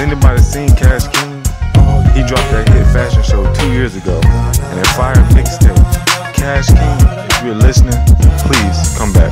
anybody seen Cashking? He dropped that hit fashion show two years ago and that fire mixtape. Cashking, if you're listening, please come back.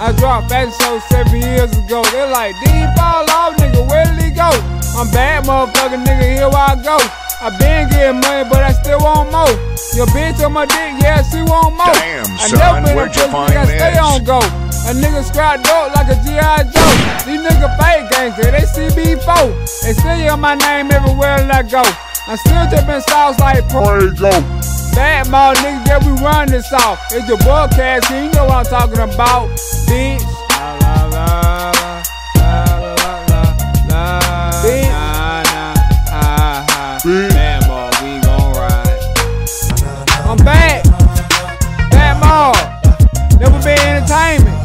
I dropped fashion show seven years ago. They're like, D fall off, nigga, where did he go? I'm bad, motherfucker, nigga, here I go. I been getting money, but I still want more. Your bitch on my dick, yeah, she want more. Damn, I son, never been a where'd you pussy, find I stay this? on go. A nigga scrap dope like a G.I. Joe. These niggas fake gangster, they CB4. They still hear my name everywhere that I go. I'm still dripping sauce like Prego. Bad mouth niggas, yeah, we run this off. It's your boy Cash, you know what I'm talking about, bitch. La la la la la la la bitch. Nah, nah, ha ha. Batmob, we gon' ride. I'm back. Batmob. Never been entertainment.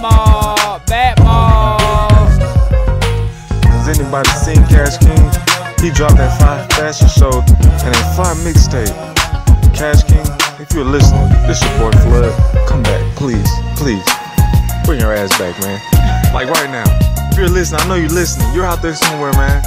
Batmob. Has anybody seen Cashking? He dropped that fire fashion show and that fire mixtape. Cashking, if you're listening, this your boy Flood. Come back, please, please. Bring your ass back, man. Like right now. If you're listening, I know you're listening. You're out there somewhere, man.